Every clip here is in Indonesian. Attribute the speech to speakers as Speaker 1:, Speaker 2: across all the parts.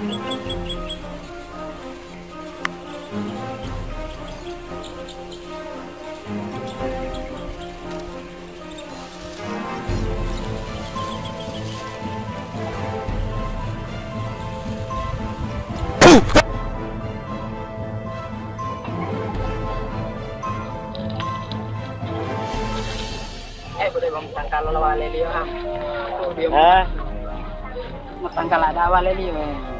Speaker 1: Eh, lo wale liyo ha.
Speaker 2: Ah,
Speaker 1: matangkal ada wale liyo. Tuh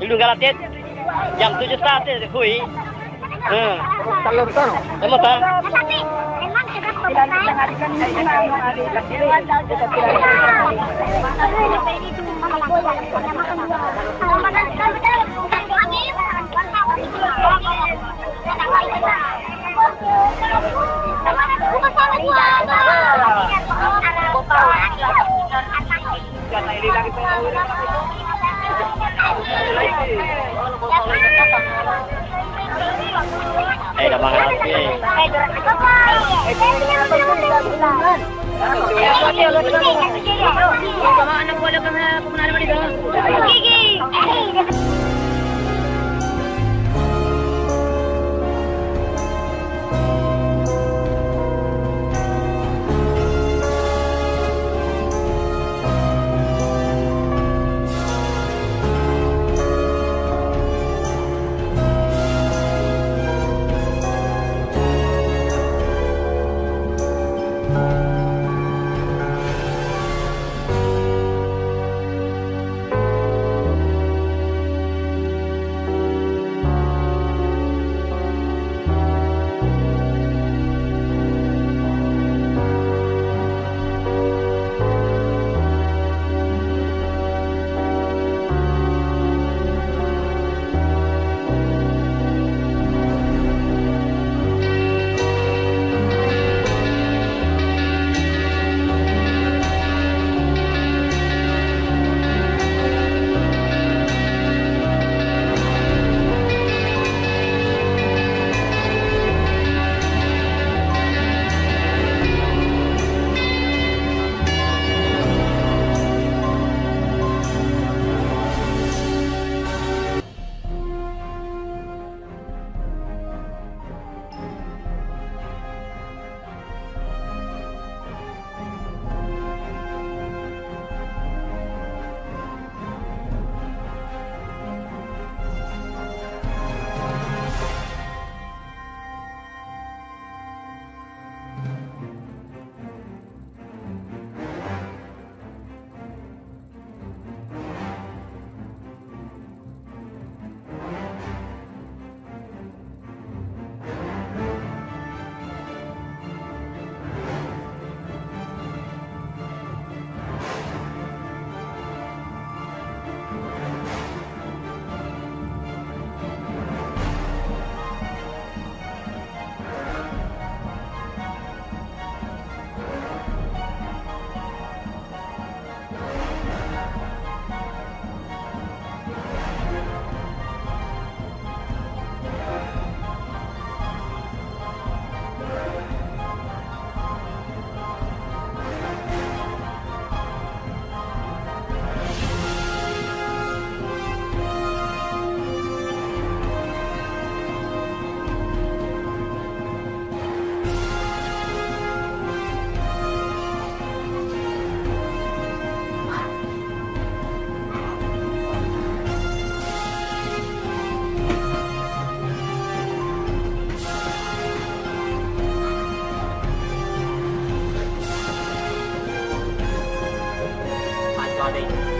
Speaker 2: Ilu galatit. Jam 7 sa atin, huy. Ha.
Speaker 1: Talur to.
Speaker 2: Ano ta? Eh,
Speaker 3: Kiki! Valley.